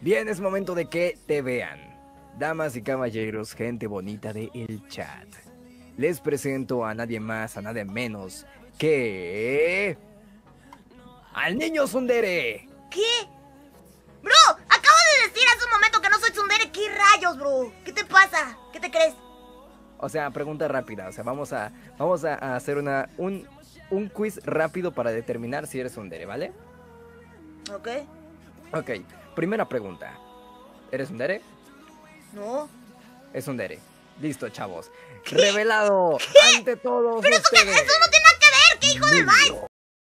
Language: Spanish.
Bien, es momento de que te vean. Damas y caballeros, gente bonita del el chat. Les presento a nadie más, a nadie menos que... ¡Al niño Sundere! ¿Qué? Bro, acabo de decir hace un momento que no soy Tsundere. ¿Qué rayos, bro? ¿Qué te pasa? ¿Qué te crees? O sea, pregunta rápida. O sea, vamos a, vamos a hacer una, un, un quiz rápido para determinar si eres Sundere, ¿vale? Ok. Ok, primera pregunta. ¿Eres Sundere? No. Es Sundere. Listo, chavos. Revelado ante todos Pero eso, ustedes. eso no tiene nada que ver. ¿Qué hijo de